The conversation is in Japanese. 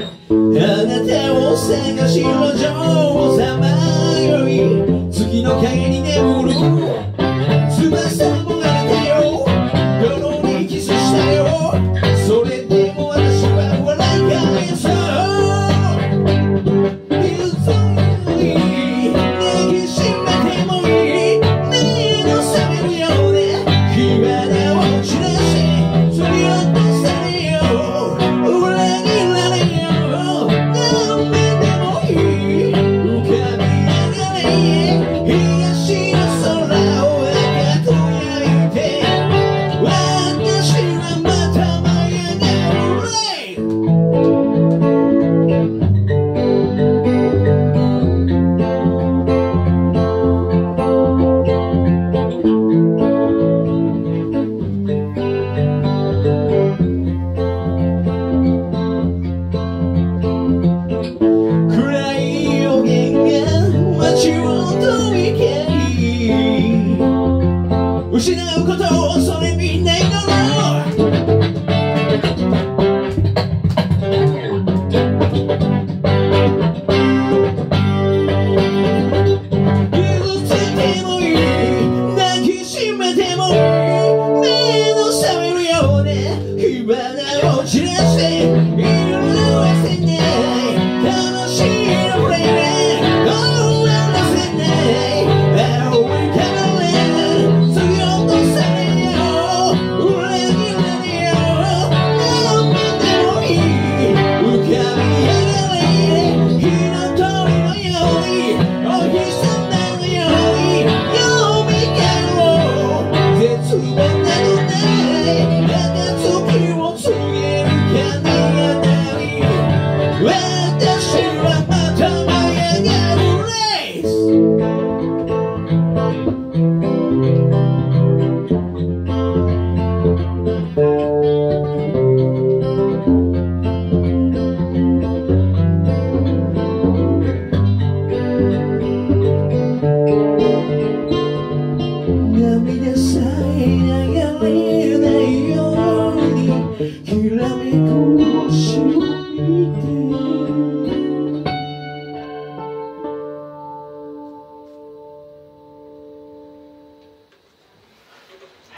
あなたを探し路上をさまよい月の陰に眠る。run out.